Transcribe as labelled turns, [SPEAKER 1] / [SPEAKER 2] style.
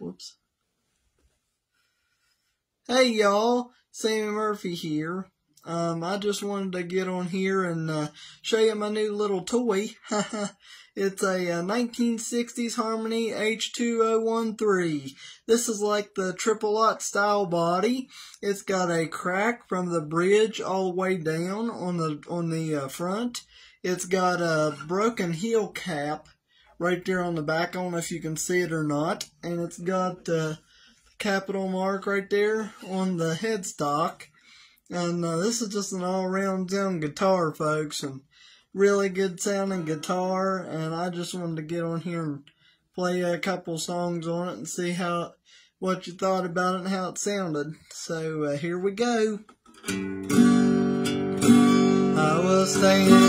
[SPEAKER 1] Whoops. Hey y'all, Sammy Murphy here. Um, I just wanted to get on here and uh, show you my new little toy. it's a, uh 1960s Harmony H2013. This is like the triple lot style body. It's got a crack from the bridge all the way down on the on the uh, front. It's got a broken heel cap right there on the back. I don't know if you can see it or not. And it's got uh, capital mark right there on the headstock. And uh, this is just an all-around sound guitar, folks, and really good sounding guitar. And I just wanted to get on here and play a couple songs on it and see how what you thought about it and how it sounded. So uh, here we go. I